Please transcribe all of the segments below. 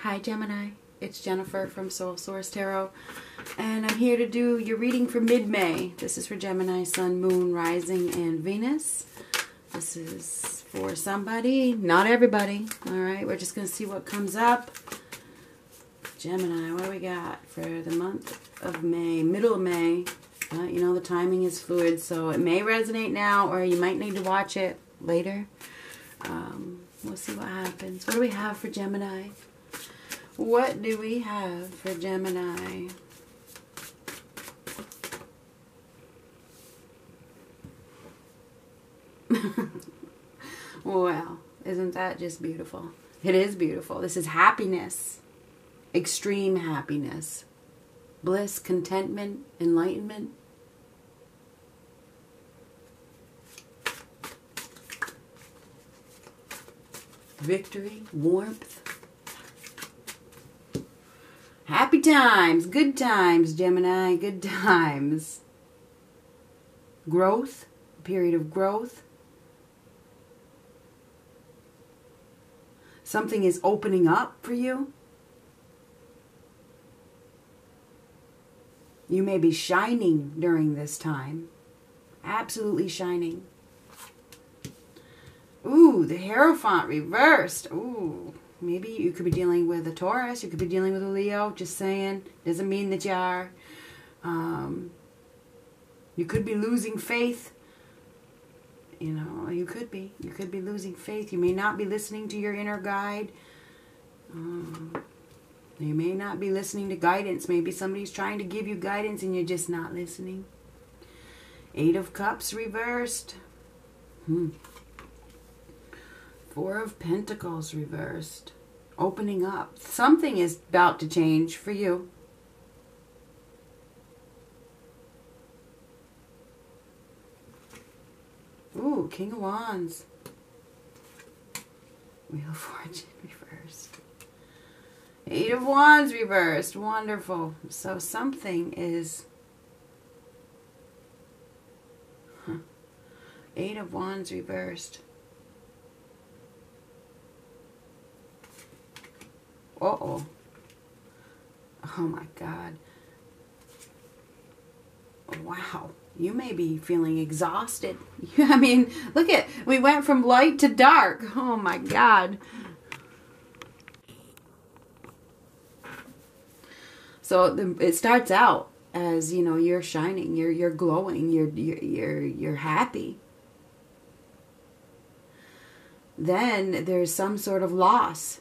Hi, Gemini. It's Jennifer from Soul Source Tarot, and I'm here to do your reading for mid May. This is for Gemini, Sun, Moon, Rising, and Venus. This is for somebody, not everybody. All right, we're just going to see what comes up. Gemini, what do we got for the month of May, middle of May? Uh, you know, the timing is fluid, so it may resonate now, or you might need to watch it later. Um, we'll see what happens. What do we have for Gemini? What do we have for Gemini? well, isn't that just beautiful? It is beautiful. This is happiness, extreme happiness, bliss, contentment, enlightenment. Victory, warmth, Happy times, good times, Gemini, good times. Growth, period of growth. Something is opening up for you. You may be shining during this time. Absolutely shining. Ooh, the Hierophant reversed. Ooh. Maybe you could be dealing with a Taurus. You could be dealing with a Leo. Just saying. Doesn't mean that you are. Um, you could be losing faith. You know, you could be. You could be losing faith. You may not be listening to your inner guide. Um, you may not be listening to guidance. Maybe somebody's trying to give you guidance and you're just not listening. Eight of Cups reversed. Hmm. Four of Pentacles reversed. Opening up. Something is about to change for you. Ooh, King of Wands. Wheel of Fortune reversed. Eight of Wands reversed. Wonderful. So something is... Huh. Eight of Wands reversed. Uh-oh. Oh my God. Wow. You may be feeling exhausted. I mean, look at, we went from light to dark. Oh my God. So the, it starts out as, you know, you're shining, you're, you're glowing, you're, you're, you're happy. Then there's some sort of loss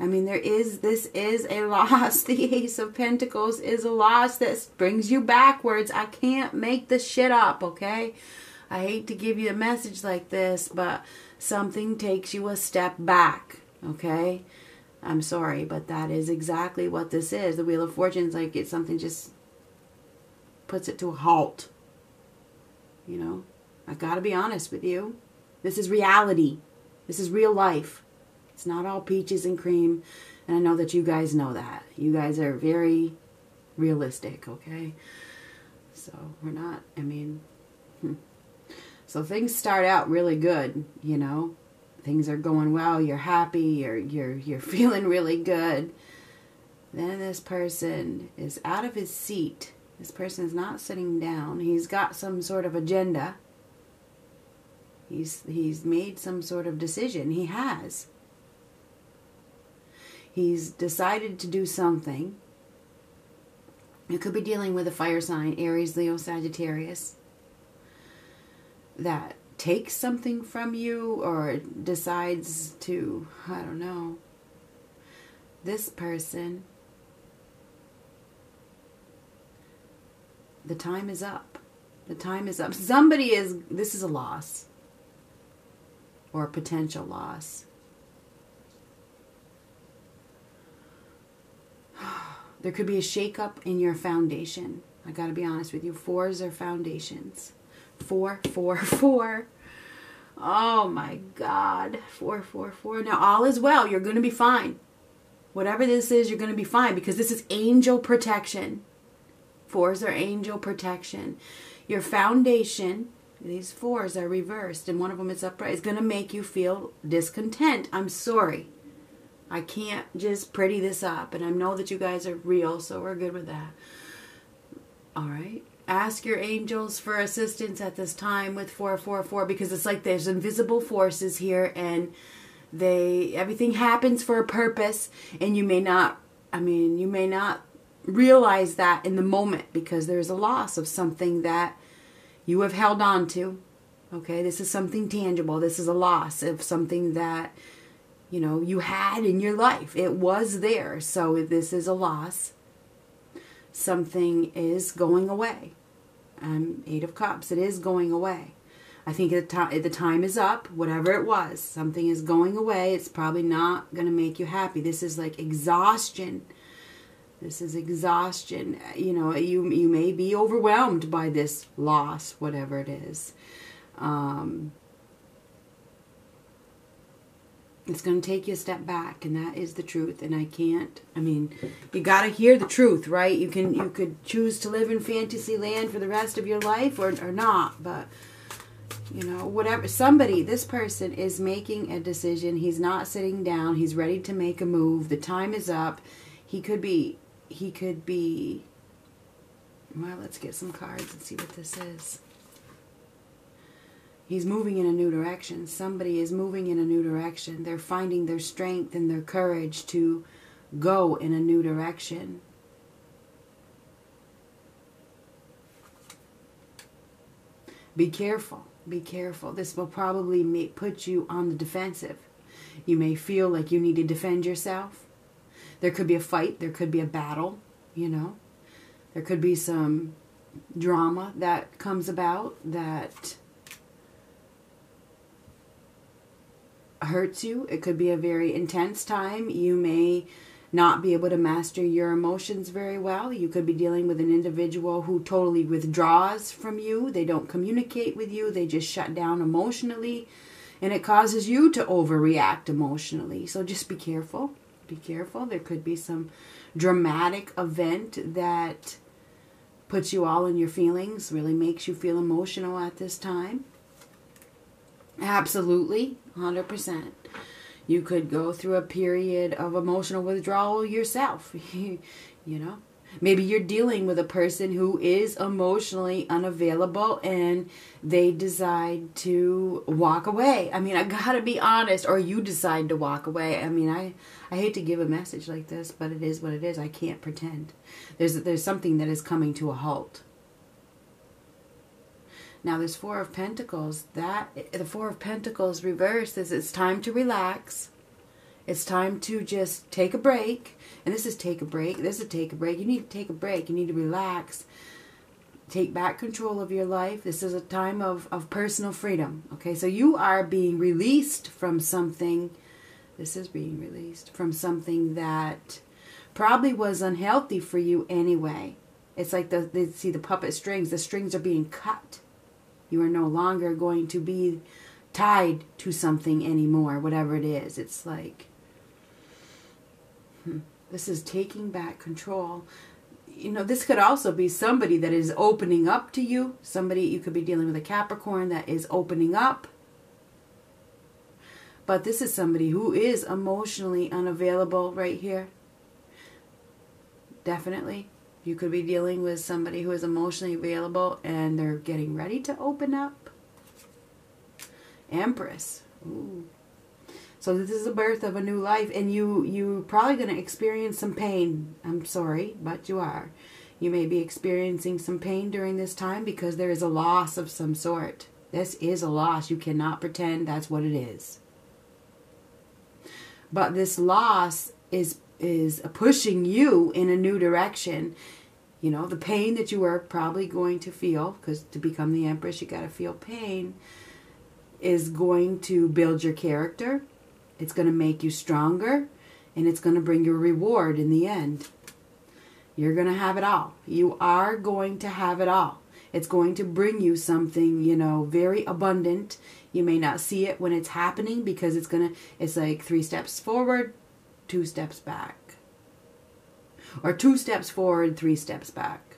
I mean, there is, this is a loss. The Ace of Pentacles is a loss that brings you backwards. I can't make this shit up, okay? I hate to give you a message like this, but something takes you a step back, okay? I'm sorry, but that is exactly what this is. The Wheel of Fortune is like it's something just puts it to a halt. You know, I gotta be honest with you. This is reality. This is real life. It's not all peaches and cream. And I know that you guys know that. You guys are very realistic, okay? So we're not, I mean, hmm. so things start out really good, you know. Things are going well, you're happy, you're you're you're feeling really good. Then this person is out of his seat. This person is not sitting down. He's got some sort of agenda. He's he's made some sort of decision. He has. He's decided to do something. You could be dealing with a fire sign, Aries, Leo, Sagittarius, that takes something from you or decides to, I don't know. This person, the time is up. The time is up. Somebody is, this is a loss or a potential loss. There could be a shakeup in your foundation. I got to be honest with you. Fours are foundations. Four, four, four. Oh my God. Four, four, four. Now, all is well. You're going to be fine. Whatever this is, you're going to be fine because this is angel protection. Fours are angel protection. Your foundation, these fours are reversed and one of them is upright, is going to make you feel discontent. I'm sorry. I can't just pretty this up. And I know that you guys are real, so we're good with that. All right. Ask your angels for assistance at this time with 444 because it's like there's invisible forces here and they everything happens for a purpose and you may not I mean, you may not realize that in the moment because there's a loss of something that you have held on to. Okay, this is something tangible. This is a loss of something that you know you had in your life. It was there. So this is a loss. Something is going away. Um, Eight of Cups. It is going away. I think the, to- the time is up, whatever it was. Something is going away. It's probably not going to make you happy. This is like exhaustion. This is exhaustion. You know, you, you may be overwhelmed by this loss, whatever it is. Um, it's going to take you a step back and that is the truth and i can't i mean you got to hear the truth right? You can you could choose to live in fantasy land for the rest of your life or, or not but you know whatever somebody this person is making a decision. He's not sitting down. He's ready to make a move. The time is up. He could be he could be well let's get some cards and see what this is He's moving in a new direction. Somebody is moving in a new direction. They're finding their strength and their courage to go in a new direction. Be careful. Be careful. This will probably make, put you on the defensive. You may feel like you need to defend yourself. There could be a fight. There could be a battle, you know. There could be some drama that comes about that hurts you. It could be a very intense time. You may not be able to master your emotions very well. You could be dealing with an individual who totally withdraws from you. They don't communicate with you, they just shut down emotionally. And it causes you to overreact emotionally. So just be careful. Be careful. There could be some dramatic event that puts you all in your feelings, really makes you feel emotional at this time. Absolutely, 100%. You could go through a period of emotional withdrawal yourself, you know. Maybe you're dealing with a person who is emotionally unavailable and they decide to walk away. I mean, I got to be honest or you decide to walk away. I mean, I I hate to give a message like this, but it is what it is. I can't pretend. There's there's something that is coming to a halt. Now this Four of Pentacles, that the Four of Pentacles reversed is it's time to relax. It's time to just take a break. And this is take a break. This is take a break. You need to take a break. You need to relax. Take back control of your life. This is a time of, of personal freedom. Okay, so you are being released from something. This is being released from something that probably was unhealthy for you anyway. It's like the, the see the puppet strings. The strings are being cut you are no longer going to be tied to something anymore, whatever it is. It's like, hmm, this is taking back control. You know, this could also be somebody that is opening up to you. Somebody, you could be dealing with a Capricorn that is opening up. But this is somebody who is emotionally unavailable right here. Definitely. You could be dealing with somebody who is emotionally available and they're getting ready to open up. Empress. Ooh. So this is the birth of a new life and you you're probably going to experience some pain. I'm sorry, but you are. You may be experiencing some pain during this time because there is a loss of some sort. This is a loss. You cannot pretend that's what it is. But this loss is is pushing you in a new direction you know, the pain that you are probably going to feel, because to become the Empress, you got to feel pain, is going to build your character. It's going to make you stronger, and it's going to bring you a reward in the end. You're going to have it all. You are going to have it all. It's going to bring you something, you know, very abundant. You may not see it when it's happening because it's going to, it's like three steps forward, two steps back or two steps forward, three steps back.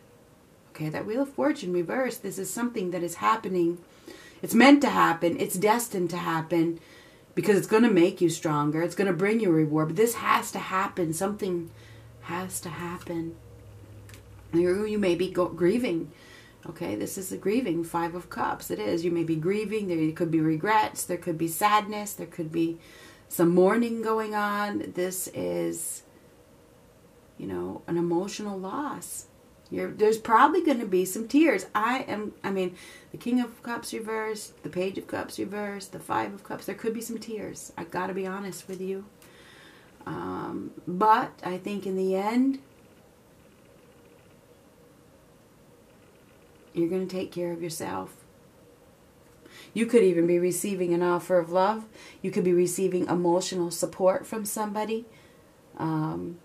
Okay, that Wheel of Fortune reversed, this is something that is happening. It's meant to happen, it's destined to happen. because it's going to make you stronger. It's going to bring you reward. But this has to happen. Something has to happen. You, you may be grieving. Okay, this is a grieving five of cups. It is. You may be grieving. There could be regrets. There could be sadness. There could be some mourning going on. This is, you know, an emotional loss. You're, there's probably going to be some tears. I am, I mean, the King of Cups reversed, the Page of Cups reversed, the Five of Cups. There could be some tears. I got to be honest with you. Um, but I think in the end, you're going to take care of yourself. You could even be receiving an offer of love. You could be receiving emotional support from somebody. Um,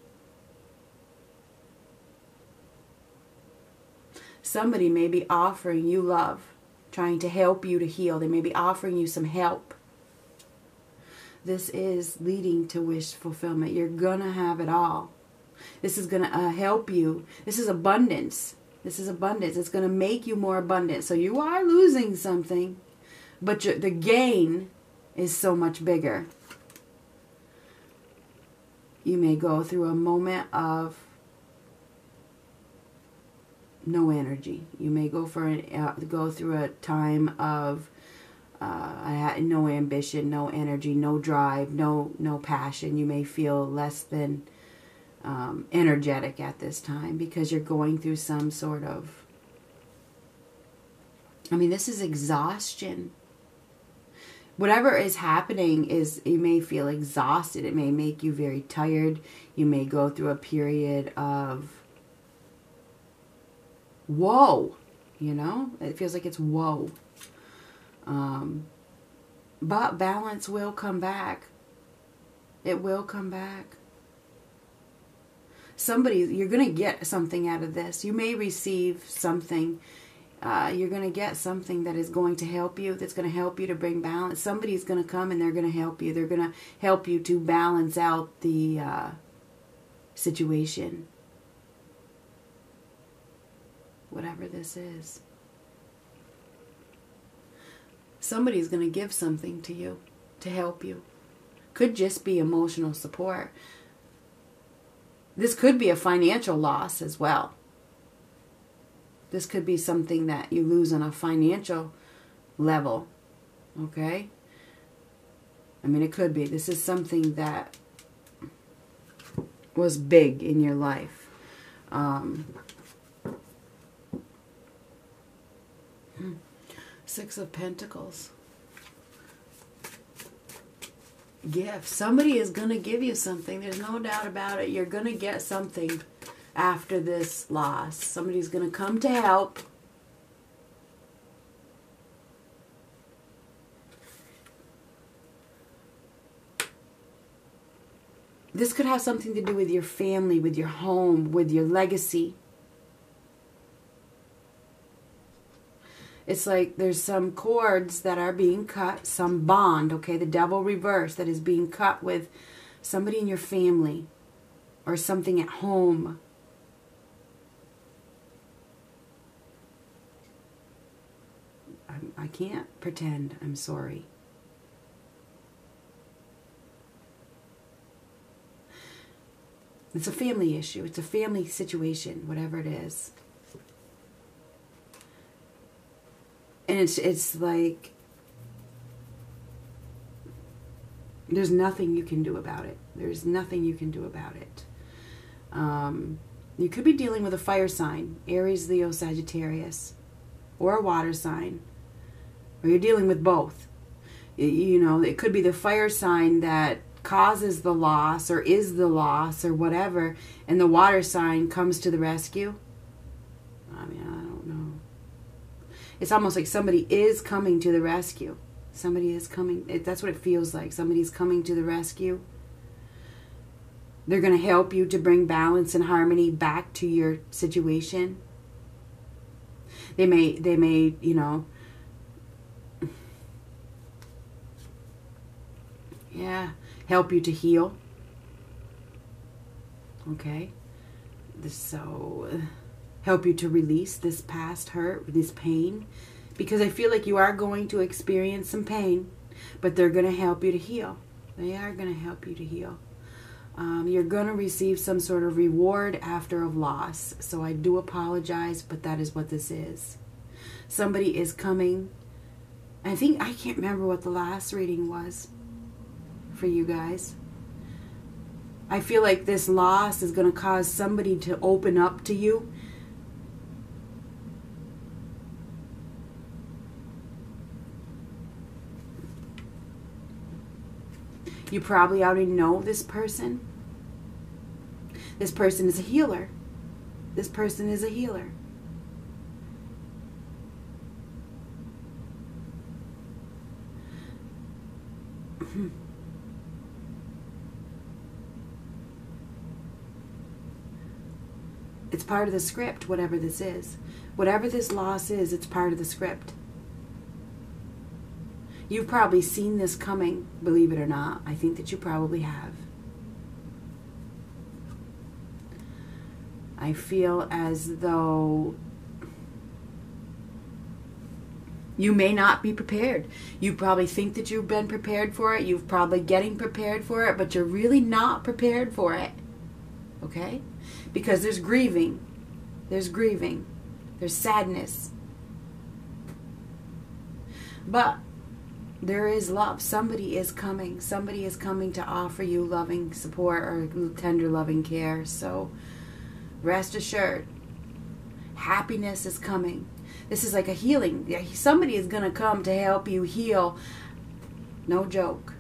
somebody may be offering you love, trying to help you to heal. They may be offering you some help. This is leading to wish fulfillment. You're going to have it all. This is going to uh, help you. This is abundance. This is abundance. It's going to make you more abundant. So you are losing something, but the gain is so much bigger. You may go through a moment of no energy. You may go for an, uh, go through a time of uh, no ambition, no energy, no drive, no no passion. You may feel less than um, energetic at this time because you're going through some sort of. I mean, this is exhaustion. Whatever is happening is you may feel exhausted. It may make you very tired. You may go through a period of whoa, you know? It feels like it's whoa. Um, but balance will come back. It will come back. Somebody, you're going to get something out of this. You may receive something. Uh, you're going to get something that is going to help you, that's going to help you to bring balance. Somebody's going to come and they're going to help you. They're going to help you to balance out the uh, situation whatever this is. Somebody's going to give something to you to help you. Could just be emotional support. This could be a financial loss as well. This could be something that you lose on a financial level. Okay? I mean, it could be. This is something that was big in your life. Um, Six of Pentacles. Gift. Somebody is going to give you something. There's no doubt about it. You're going to get something after this loss. Somebody's going to come to help. This could have something to do with your family, with your home, with your legacy. It's like there's some cords that are being cut, some bond, okay, the devil reverse that is being cut with somebody in your family or something at home. I, I can't pretend I'm sorry. It's a family issue. It's a family situation, whatever it is. and it's it's like there's nothing you can do about it. There's nothing you can do about it. Um, you could be dealing with a fire sign, Aries, Leo, Sagittarius, or a water sign, you're dealing with both. You know, it could be the fire sign that causes the loss or is the loss or whatever, and the water sign comes to the rescue. I mean, I don't know. it's almost like somebody is coming to the rescue. Somebody is coming. It, that's what it feels like. Somebody's coming to the rescue. They're going to help you to bring balance and harmony back to your situation. They may, they may, you know, help you to heal. Okay, so help you to release this past hurt, this pain, because I feel like you are going to experience some pain. but they're going to help you to heal. They are going to help you to heal. Um, you're going to receive some sort of reward after a loss. So I do apologize, but that is what this is. Somebody is coming. I think, I can't remember what the last reading was for you guys. I feel like this loss is going to cause somebody to open up to you. You probably already know this person. This person is a healer. This person is a healer. It's part of the script, whatever this is. Whatever this loss is, it's part of the script. You've probably seen this coming, believe it or not. I think that you probably have. I feel as though you may not be prepared. You probably think that you've been prepared for it. You've probably getting prepared for it, but you're really not prepared for it. Okay? Because there's grieving. There's grieving. There's sadness. But there is love. Somebody is coming. Somebody is coming to offer you loving support or tender loving care. So rest assured, happiness is coming. This is like a healing. Somebody is going to come to help you heal. No joke.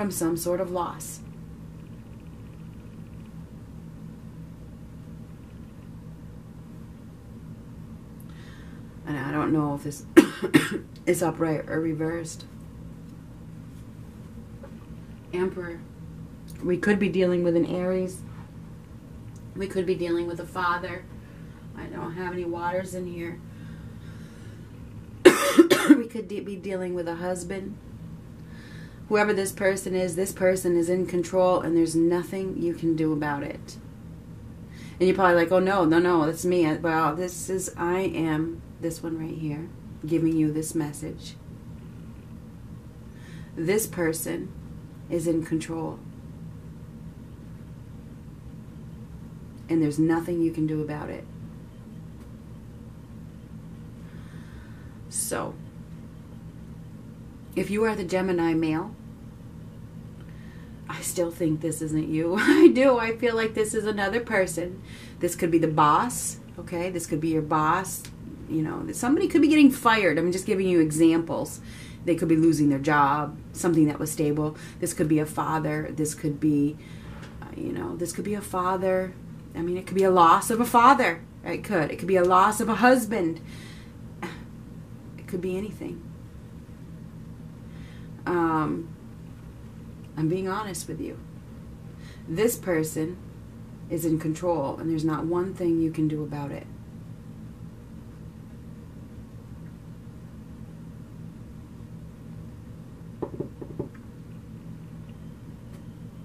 From some sort of loss. And I don't know if this is upright or reversed. Emperor. We could be dealing with an Aries. We could be dealing with a father. I don't have any waters in here. we could de- be dealing with a husband. Whoever this person is, this person is in control and there's nothing you can do about it. And you're probably like, oh no, no, no, that's me. Well, this is, I am this one right here, giving you this message. This person is in control. And there's nothing you can do about it. So, if you are the Gemini male, I still think this isn't you. I do. I feel like this is another person. This could be the boss, okay? This could be your boss. You know, somebody could be getting fired. I'm just giving you examples. They could be losing their job, something that was stable. This could be a father. This could be, uh, you know, this could be a father. I mean, it could be a loss of a father. It could. It could be a loss of a husband. It could be anything. Um, I'm being honest with you. This person is in control, and there's not one thing you can do about it.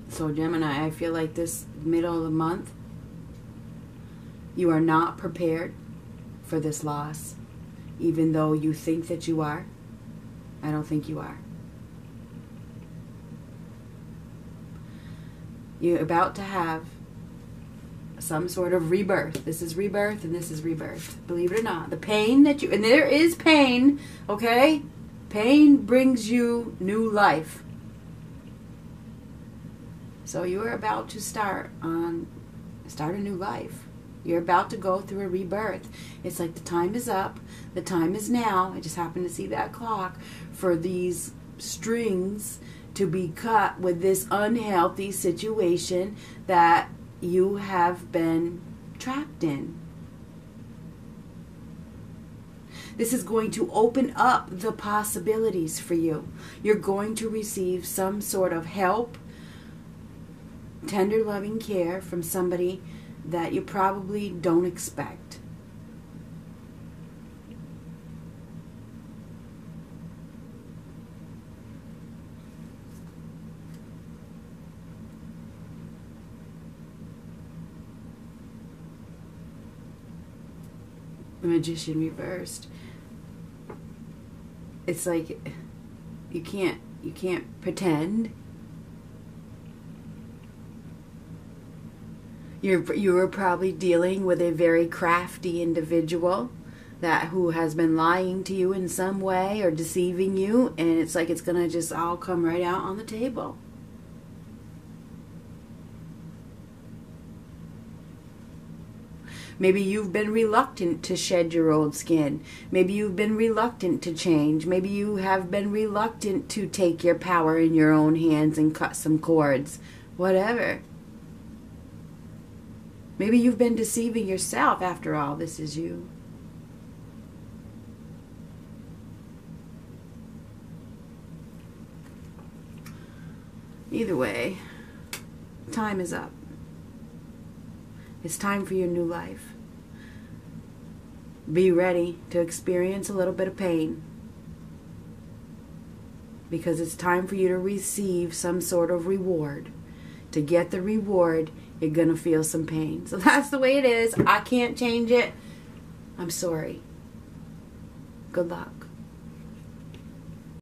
So, Gemini, I feel like this middle of the month, you are not prepared for this loss, even though you think that you are. I don't think you are. You're about to have some sort of rebirth. This is rebirth and this is rebirth. Believe it or not. The pain that you, and there is pain, okay? Pain brings you new life. So you are about to start on start a new life. You're about to go through a rebirth. It's like the time is up. The time is now. I just happened to see that clock for these strings to be cut with this unhealthy situation that you have been trapped in. This is going to open up the possibilities for you. You're going to receive some sort of help tender, loving care from somebody that you probably don't expect. The magician reversed. It's like you can't you can't pretend. You're you were probably dealing with a very crafty individual that who has been lying to you in some way or deceiving you and it's like it's going to just all come right out on the table. Maybe you've been reluctant to shed your old skin. Maybe you've been reluctant to change. Maybe you have been reluctant to take your power in your own hands and cut some cords. Whatever. Maybe you've been deceiving yourself after all. This is you. Either way, time is up. It's time for your new life. Be ready to experience a little bit of pain because it's time for you to receive some sort of reward. To get the reward, you're going to feel some pain. So that's the way it is. I can't change it. I'm sorry. Good luck.